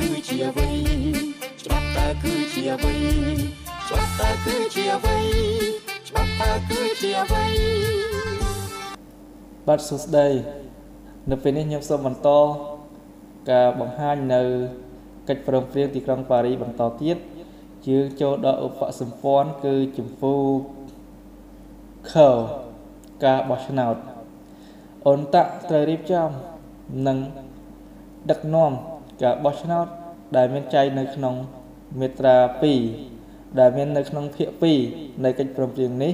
គឺជាអ្វីច្បាប់តើគឺជាអ្វីច្បាប់តើគឺជាអ្វីច្បាប់តើគឺជាអ្វីបាទសួស្តីនៅពេលនេះខ្ញុំសូមបន្តការបង្ហាញនៅកិច្ចព្រមព្រៀងទីក្រុងប៉ារីបន្តទៀតយើងចូលដល់ឧបសម្ព័ន្ធគឺចម្ពោះខការបោះឆ្នោតអន្តៈត្រូវរៀបចំនិងដឹកនាំ ការបោះឆ្នោតដែលមានចែងនៅក្នុងមាត្រា2ដែលមាននៅក្នុងភាគ2នៃកិច្ចព្រមព្រៀងនេះ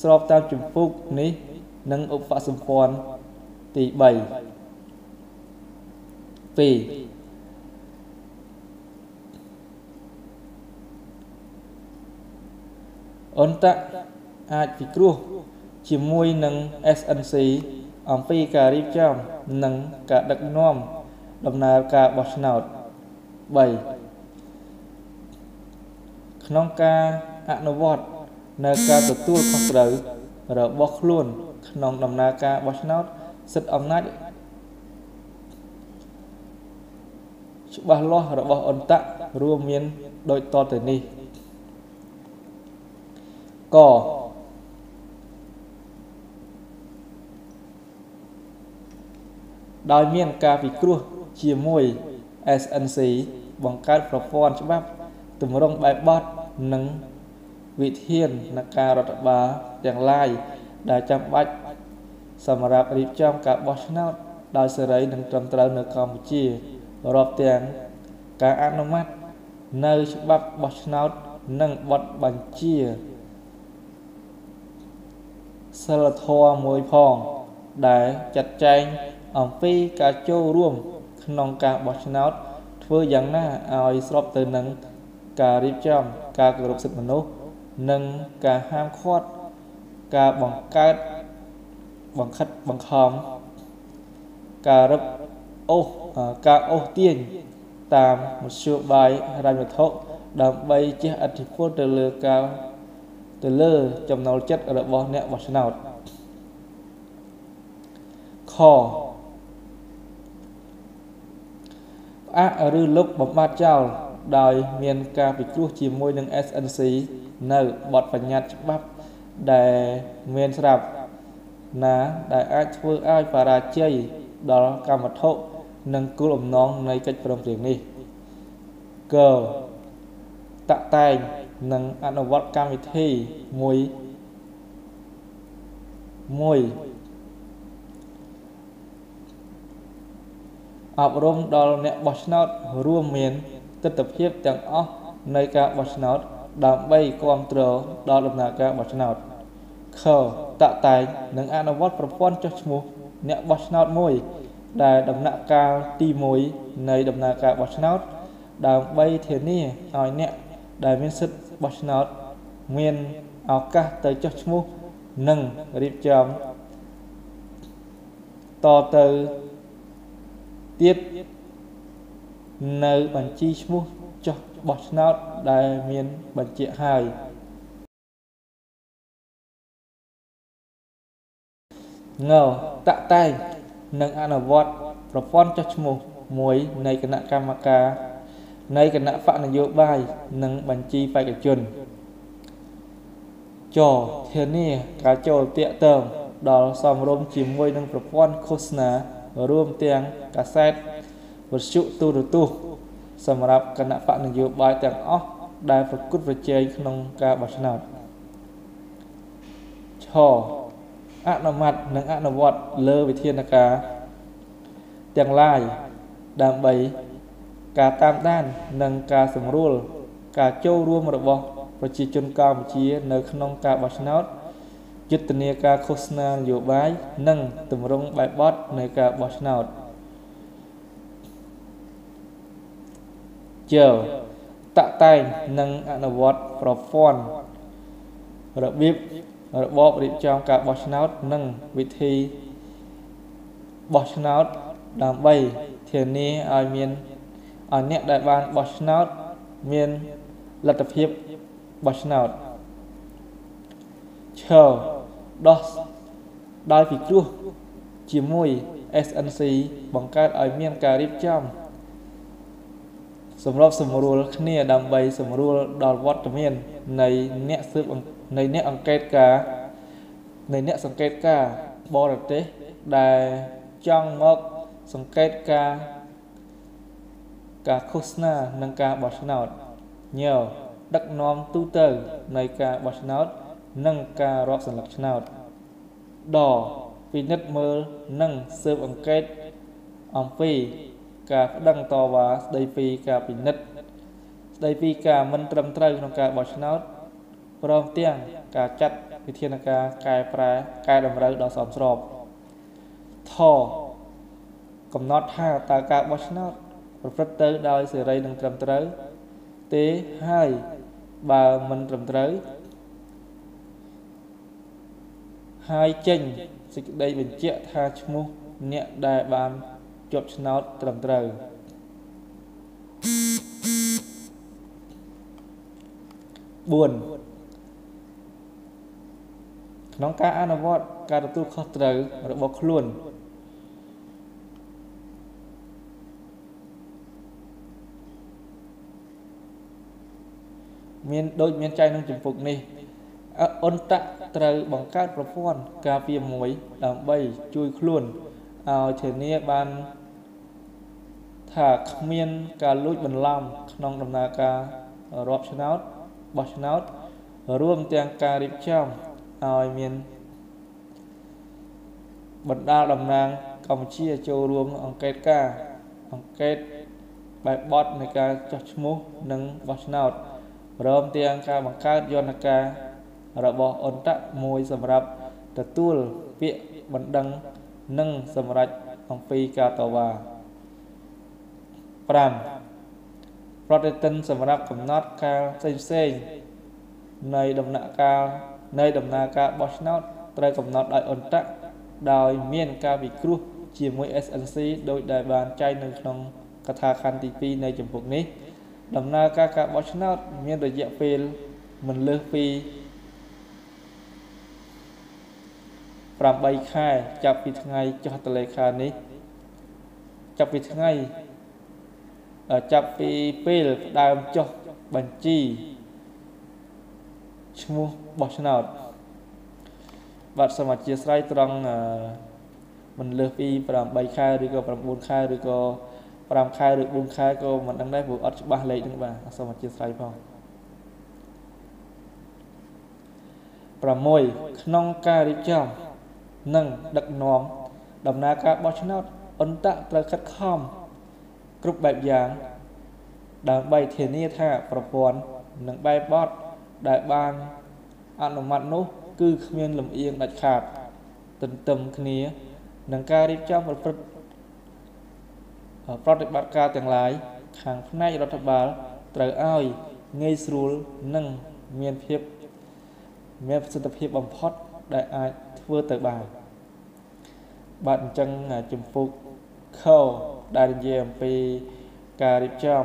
ស្របតាមជំពូកនេះនិងឧបសម្ព័ន្ធទី3 2អន្តៈអាចពិគ្រោះជាមួយនឹង SNC អំពីការរៀបចំនិងការដឹកនាំ ដំណើរការបោះឆ្នោត3ក្នុងការអនុវត្តនៅការទទួលខុសត្រូវរបស់ខ្លួន ក្នុងដំណើរការបោះឆ្នោតសិទ្ធិអំណាចច្បាស់លាស់របស់អន្តៈរួមមានដូចតទៅនេះកដោយមានការពិគ្រោះ ជាមួយ SNC បង្កើតប្រព័ន្ធច្បាប់ទម្រង់បែបបទនិងវិធាននៃការរដ្ឋបាលទាំងឡាយដែលចាំបាច់សម្រាប់រៀបចំការបោះឆ្នោតដោយសេរីនិងត្រឹមត្រូវនៅកម្ពុជារាប់ទាំងការអនុម័តនៅច្បាប់បោះឆ្នោតនិងបទបញ្ជាសិលធម៌មួយផងដែលចាត់ចែងអំពីការចូលរួម ក្នុងការបោះឆ្នោតធ្វើយ៉ាងណាឲ្យស្របទៅនឹងការរៀបចំការគោរពសិទ្ធិមនុស្សនិងការហាមឃាត់ការបង្កើតបង្ខិតបង្ខំការរឹបអូសការអូសទាញតាមមធ្យោបាយហិរញ្ញវត្ថុដើម្បីជះឥទ្ធិពលទៅលើការទៅលើចំណូលចិត្តរបស់អ្នកបោះឆ្នោតខ ផ្អាកឬលុបបំបត្តិចោលដោយមានការពិគ្រោះជាមួយនឹង SNC នៅបទបញ្ញត្តិច្បាប់ដែលមានស្រាប់ណាដែលអាចធ្វើឲ្យបរាជ័យដល់កម្មវត្ថុនិងគោលបំណងនៃកិច្ចព្រមព្រៀងនេះកតាក់តែងនិងអនុវត្តកម្មវិធីមួយមួយ អប់រំដល់អ្នកបោះឆ្នោតរួមមានទស្សនវិជ្ជាទាំងអស់នៃការបោះឆ្នោត ដើម្បីគ្រប់គ្រងដល់ដំណើរការបោះឆ្នោតខតាក់តែងនិងអនុវត្តប្រព័ន្ធចុះឈ្មោះអ្នកបោះឆ្នោតមួយ ដែលដំណាក់កាលទី1នៃដំណើរការបោះឆ្នោត ដើម្បីធានាឲ្យអ្នកដែលមានសិទ្ធិបោះឆ្នោត មានឱកាសទៅចុះឈ្មោះនិងរៀបចំតទៅ ទៀតនៅបញ្ជីឈ្មោះចុះបោះឆ្នោតដែលមានបញ្ជាក់ហើយងតាក់តែងនិងអនុវត្តប្រព័ន្ធចុះឈ្មោះមួយនៃគណៈកម្មការនៃគណៈបកនយោបាយនិងបញ្ជីបេក្ខជនចធានាការចូលតាក់ទងដល់សមរម្យជាមួយនឹងប្រព័ន្ធឃោសនា រួមទាំងកាសែតវិទ្យុទូរទស្សន៍សម្រាប់គណៈបកនយោបាយទាំងអស់ដែលប្រកួតប្រជែងក្នុងការបោះឆ្នោតឆអនុម័តនិងអនុវត្តលើវិធានការទាំងឡាយដើម្បីការតាមដាននិងការសម្រួលការចូលរួមរបស់ប្រជាជនកម្ពុជានៅក្នុងការបោះឆ្នោត យុទ្ធនាការឃោសនានយោបាយនិងទម្រង់បែបបទនៃការបោះឆ្នោតជើតាក់តែងនិងអនុវត្តប្រព័ន្ធរបៀបរបបរៀបចំការបោះឆ្នោតនិងវិធីបោះឆ្នោតដើម្បីធានាឲ្យមានឲ្យអ្នកដែលបានបោះឆ្នោតមានលទ្ធភាពបោះឆ្នោតឈរ ដោះដោយពិគ្រោះជាមួយ SNC បង្កើតឲ្យមានការរៀបចំសម្របសម្រួលគ្នាដើម្បីសម្រួលដល់វត្តមាននៃអ្នកស៊ើបនៃអ្នកអង្កេតការនៃអ្នកសង្កេតការបរទេសដែលចង់មកសង្កេតការការឃោសនានិងការបោះឆ្នោតញើដឹកនាំទូទៅនៃការបោះឆ្នោត និងការរាប់សន្លឹកឆ្នោតដពិនិត្យមើលនិងស៊ើបអង្កេតអំពីការប្តឹងតវ៉ាស្ដីពីការពិនិត្យស្ដីពីការមិនត្រឹមត្រូវក្នុងការបោះឆ្នោតព្រមទាំងការចាត់វិធានការកែប្រែកែតម្រូវដល់សមស្របថកំណត់ថាតើការបោះឆ្នោតប្រព្រឹត្តទៅដោយសេរីនិងត្រឹមត្រូវទេហើយបើមិនត្រឹមត្រូវ ហើយចេញសេចក្តីបញ្ជាក់ថាឈ្មោះអ្នកដែលបានជាប់ឆ្នោតត្រឹមត្រូវ4ក្នុងការអនុវត្តការទទួលខុសត្រូវរបស់ខ្លួនមានដូចមានចែងក្នុងចម្ពោះនេះ អន្តៈត្រូវបង្កើតប្រព័ន្ធការពារមួយដើម្បីជួយខ្លួនឲ្យធានាបានថាគ្មានការលួចបន្លំក្នុងដំណើរការរាប់ឆ្នោតបោះឆ្នោតរួមទាំងការរៀបចំឲ្យមានបណ្ដាលតំណាងកម្ពុជាចូលរួមអង្កេតការអង្កេតបែបបទនៃការចោះឈ្មោះនិងបោះឆ្នោតព្រមទាំងការបង្កើតយន្តការ របស់អន្តៈមួយសម្រាប់ទទួលពាក្យបណ្ដឹងនិងសម្រេចអំពីការតវ៉ា5ប្រតិទិនសម្រាប់កំណត់ការផ្សេងៗនៃដំណាក់កាលនៃដំណើរការបោះឆ្នោតត្រូវកំណត់ដោយអន្តៈដោយមានការវិគ្រោះជាមួយ SNC ដោយដែលបានចែងនៅក្នុងកថាខណ្ឌទី2នៃចម្ពោះនេះ ដំណើរការការបោះឆ្នោតមានរយៈពេលមិនលើសពី 8ខែចាប់ពីថ្ងៃចុះតលេខានេះចាប់ពីថ្ងៃចាប់ពីពេលផ្ដើមចុះបញ្ជីឈ្មោះបោះឆ្នោតបាទសូមអធិស្ឋានត្រង់មិនលើសពី8ខែឬក៏9ខែឬក៏5ខែឬ4ខែក៏មិនដឹងដែរព្រោះអត់ច្បាស់លេខហ្នឹងបាទសូមអធិស្ឋានផង6ក្នុងការរៀបចំ និងដឹកនាំដំណើរការបោះឆ្នោតអន្តៈត្រូវខិតខំគ្រប់បែបយ៉ាងដើម្បីធានាថាប្រព័ន្ធនិងបែបបទដែលបានអនុម័តនោះ គឺគ្មានលំអៀងដាច់ខាត ទន្ទឹមគ្នានឹងការរៀបចំប្រព្រឹត្តប្រតិបត្តិការទាំងឡាយខាងផ្នែករដ្ឋបាលត្រូវឲ្យងាយស្រួលនិងមានភាពមានប្រសិទ្ធភាពបំផុត ដែលអាចធ្វើទៅបានបាទអញ្ចឹងជំពូកខដែលនិយាយអំពីការរៀបចំ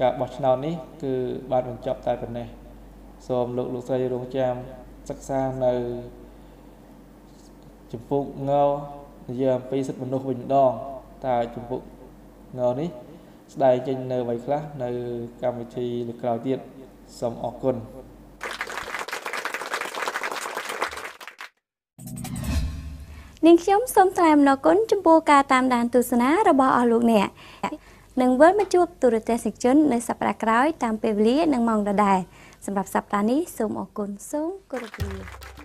ការបោះឆ្នោតនេះ គឺបានបញ្ចប់តែប៉ុណ្ណេះសូមលោកលោកស្រីរងចាំសិក្សានៅជំពូកងនិយាយអំពីសិទ្ធិមនុស្សវិញម្ដងតើជំពូកងនេះស្ដែងចេញនៅអ្វីខ្លះនៅកម្មវិធីលើក្រោយទៀតសូមអរគុណ នាងខ្ញុំសូមថ្លែងអំណរគុណចំពោះការតាមដានទស្សនារបស់អស់លោកអ្នកនឹងវិលមកជួបទូរទស្សនិកជននៅសប្តាហ៍ក្រោយតាមពេលវេលានិងម៉ោងដដែលសម្រាប់សប្តាហ៍នេះសូមអរគុណសូមគោរពលា